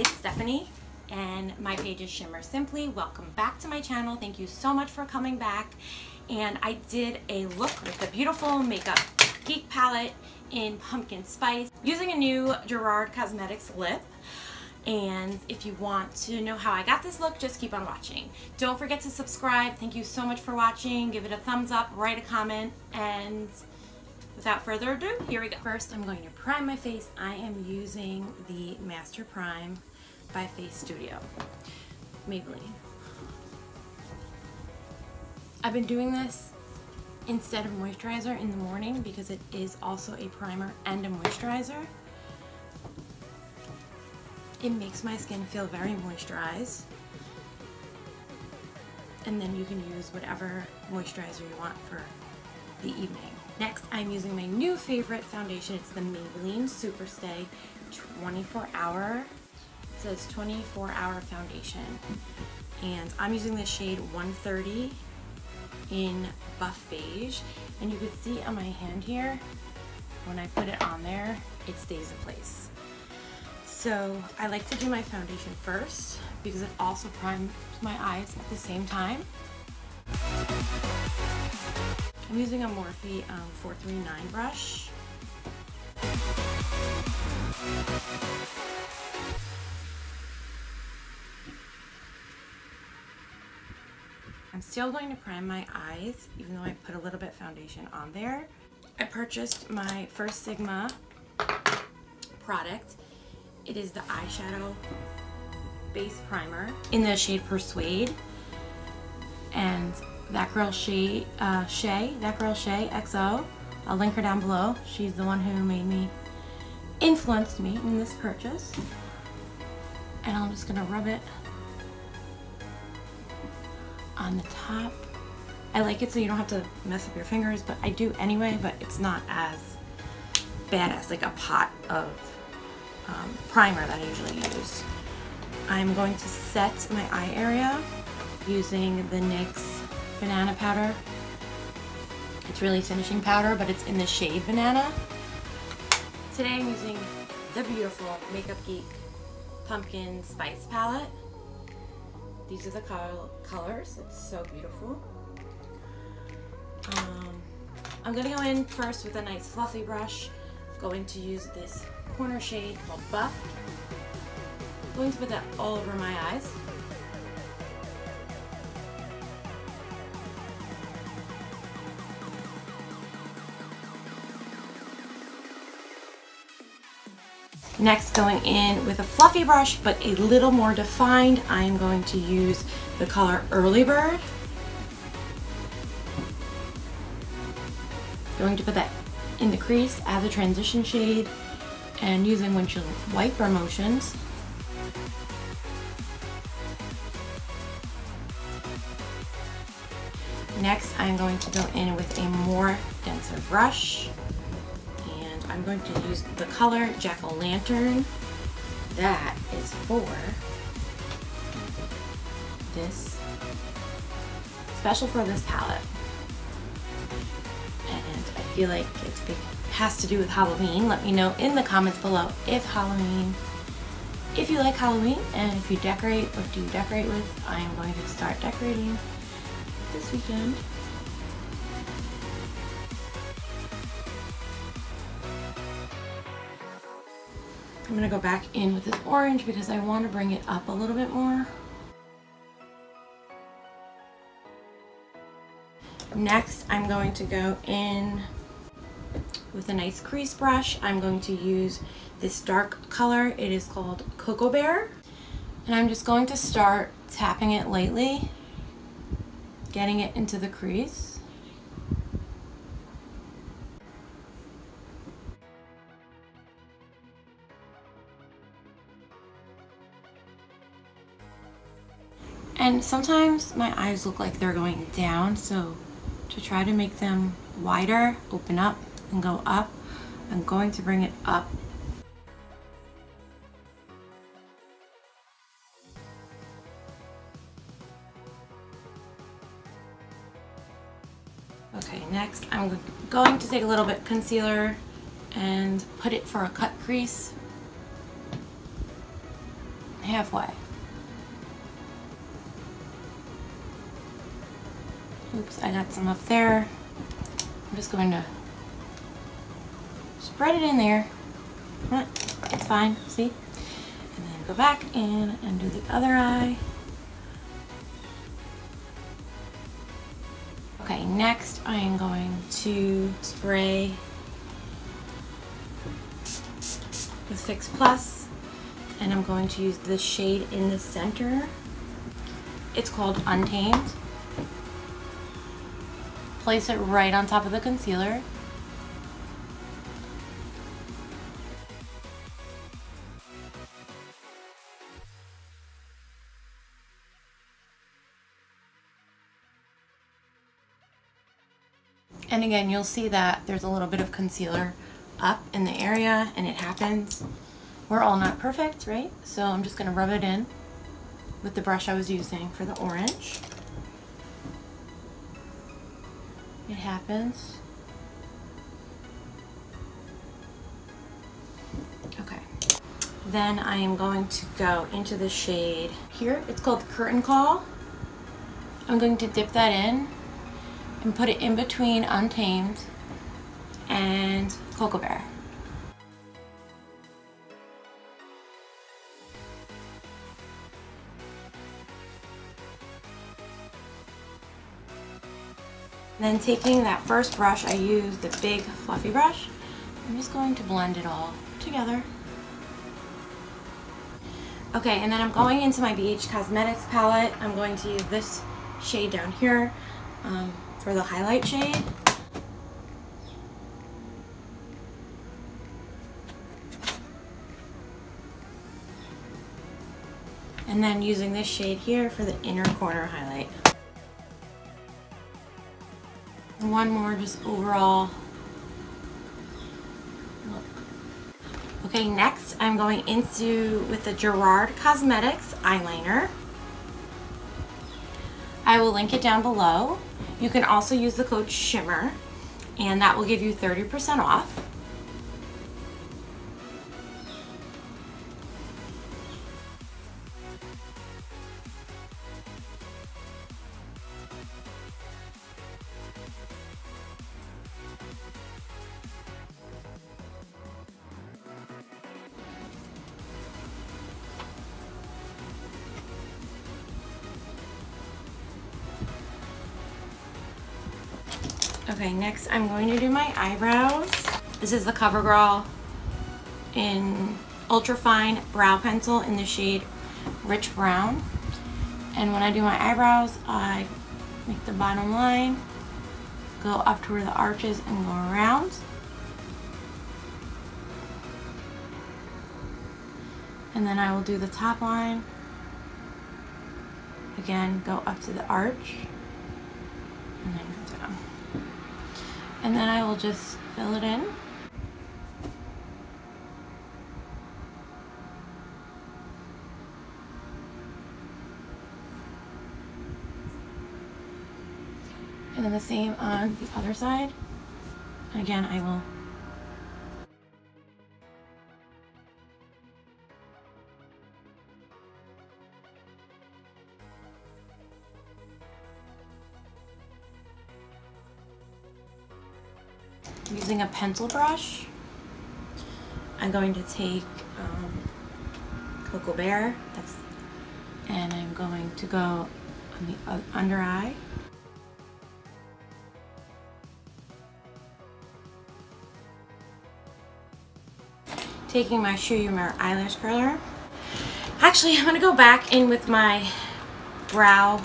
it's Stephanie and my page is Shimmer Simply. Welcome back to my channel. Thank you so much for coming back. And I did a look with the beautiful Makeup Geek palette in Pumpkin Spice using a new Gerard Cosmetics lip. And if you want to know how I got this look, just keep on watching. Don't forget to subscribe. Thank you so much for watching. Give it a thumbs up, write a comment, and without further ado, here we go. First, I'm going to prime my face. I am using the Master Prime by Face Studio, Maybelline. I've been doing this instead of moisturizer in the morning because it is also a primer and a moisturizer. It makes my skin feel very moisturized. And then you can use whatever moisturizer you want for the evening. Next, I'm using my new favorite foundation. It's the Maybelline Superstay 24 Hour. Says 24 Hour Foundation. And I'm using the shade 130 in Buff Beige. And you can see on my hand here, when I put it on there, it stays in place. So I like to do my foundation first because it also primes my eyes at the same time. I'm using a Morphe um, 439 brush. I'm still going to prime my eyes even though I put a little bit foundation on there. I purchased my first Sigma product it is the eyeshadow base primer in the shade Persuade. And that girl Shay, uh, Shay, that girl Shay XO, I'll link her down below. She's the one who made me, influenced me in this purchase. And I'm just gonna rub it on the top. I like it so you don't have to mess up your fingers, but I do anyway, but it's not as bad as like a pot of um, primer that I usually use. I'm going to set my eye area using the NYX banana powder. It's really finishing powder, but it's in the shade banana. Today I'm using the beautiful Makeup Geek Pumpkin Spice Palette. These are the colors. It's so beautiful. Um, I'm going to go in first with a nice fluffy brush. Going to use this corner shade called Buff. I'm going to put that all over my eyes. Next, going in with a fluffy brush, but a little more defined, I am going to use the color Early Bird. Going to put that in the crease as a transition shade and using windshield wiper motions Next, I'm going to go in with a more denser brush I'm going to use the color Jack-O-Lantern. That is for this, special for this palette. And I feel like it has to do with Halloween. Let me know in the comments below if Halloween, if you like Halloween and if you decorate, what do you decorate with? I am going to start decorating this weekend. I'm gonna go back in with this orange because I want to bring it up a little bit more. Next, I'm going to go in with a nice crease brush. I'm going to use this dark color. It is called Cocoa Bear. And I'm just going to start tapping it lightly, getting it into the crease. And sometimes my eyes look like they're going down, so to try to make them wider, open up, and go up. I'm going to bring it up. Okay, next I'm going to take a little bit concealer and put it for a cut crease. halfway. Oops, I got some up there. I'm just going to spread it in there. Mm, it's fine, see? And then go back in and do the other eye. Okay, next I am going to spray the Fix Plus and I'm going to use the shade in the center. It's called Untamed. Place it right on top of the concealer. And again, you'll see that there's a little bit of concealer up in the area and it happens. We're all not perfect, right? So I'm just gonna rub it in with the brush I was using for the orange. It happens. Okay. Then I am going to go into the shade here. It's called Curtain Call. I'm going to dip that in and put it in between Untamed and Cocoa Bear. Then taking that first brush, I used the big fluffy brush. I'm just going to blend it all together. Okay, and then I'm going into my BH Cosmetics palette. I'm going to use this shade down here um, for the highlight shade. And then using this shade here for the inner corner highlight. One more just overall look. Okay, next I'm going into with the Gerard Cosmetics eyeliner. I will link it down below. You can also use the code SHIMMER and that will give you 30% off. Okay, next I'm going to do my eyebrows. This is the CoverGirl in Ultra Fine Brow Pencil in the shade Rich Brown. And when I do my eyebrows, I make the bottom line, go up to where the arches and go around. And then I will do the top line. Again, go up to the arch. And then go down and then I will just fill it in. And then the same on the other side. And again, I will using a pencil brush. I'm going to take um, Cocoa Bear, that's, and I'm going to go on the uh, under eye. Taking my Shu Uemura eyelash curler. Actually, I'm gonna go back in with my brow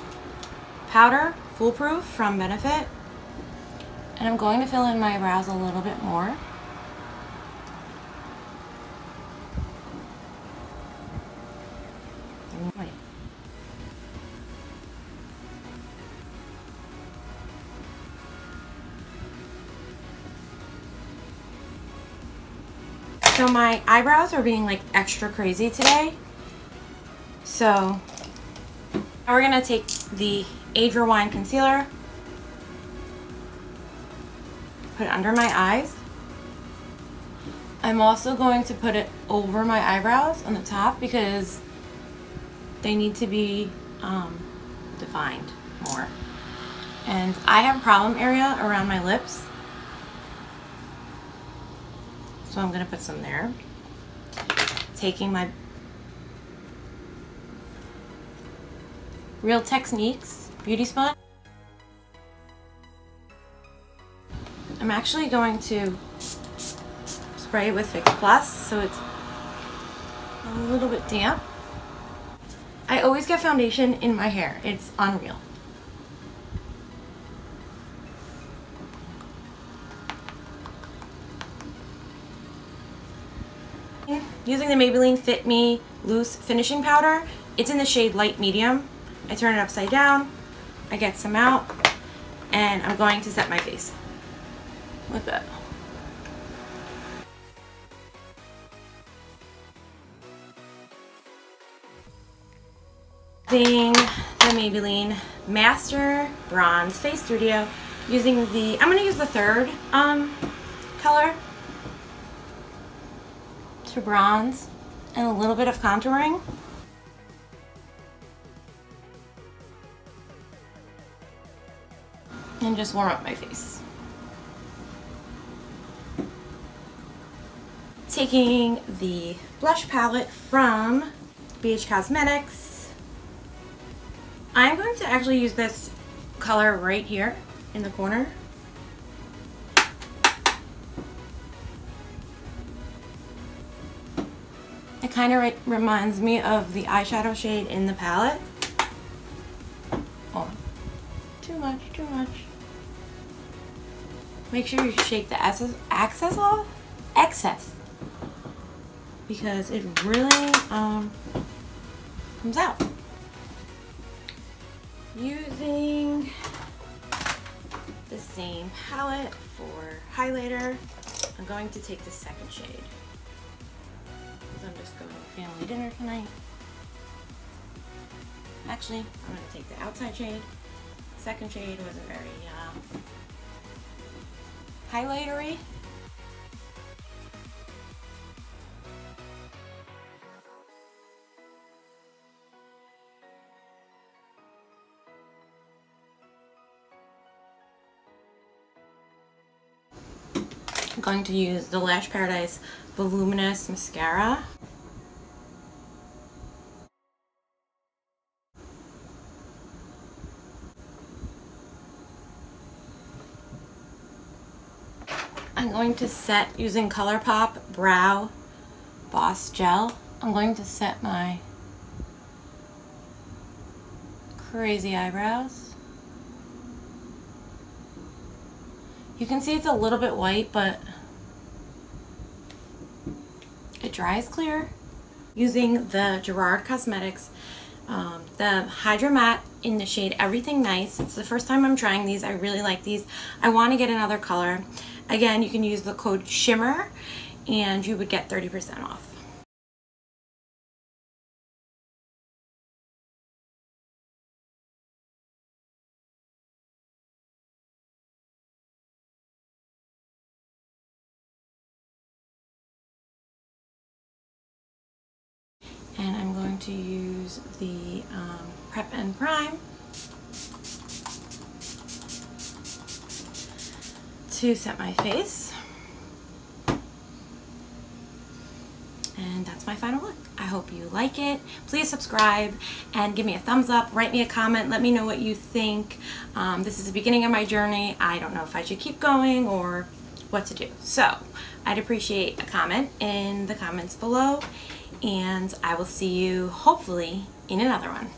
powder, Foolproof from Benefit. And I'm going to fill in my brows a little bit more. So my eyebrows are being like extra crazy today. So now we're gonna take the Age Rewind Concealer put it under my eyes. I'm also going to put it over my eyebrows on the top because they need to be um, defined more. And I have a problem area around my lips. So I'm gonna put some there. Taking my Real Techniques Beauty Sponge. I'm actually going to spray it with Fix Plus so it's a little bit damp. I always get foundation in my hair. It's unreal. Using the Maybelline Fit Me Loose Finishing Powder. It's in the shade Light Medium. I turn it upside down. I get some out. And I'm going to set my face with it. Using the Maybelline Master Bronze Face Studio using the, I'm going to use the third um, color to bronze and a little bit of contouring. And just warm up my face. Taking the blush palette from BH Cosmetics. I'm going to actually use this color right here in the corner. It kind of reminds me of the eyeshadow shade in the palette. Oh, too much, too much. Make sure you shake the excess off, excess, because it really um, comes out. Using the same palette for highlighter, I'm going to take the second shade. I'm just going to family dinner tonight. Actually, I'm going to take the outside shade. Second shade was a very uh, highlightery. I'm going to use the Lash Paradise Voluminous Mascara. I'm going to set using ColourPop Brow Boss Gel. I'm going to set my crazy eyebrows. You can see it's a little bit white, but it dries clear. Using the Gerard Cosmetics, um, the Hydra Matte in the shade Everything Nice. It's the first time I'm trying these. I really like these. I want to get another color. Again, you can use the code SHIMMER and you would get 30% off. To use the um, Prep and Prime to set my face. And that's my final look. I hope you like it. Please subscribe and give me a thumbs up. Write me a comment. Let me know what you think. Um, this is the beginning of my journey. I don't know if I should keep going or what to do. So I'd appreciate a comment in the comments below and I will see you hopefully in another one.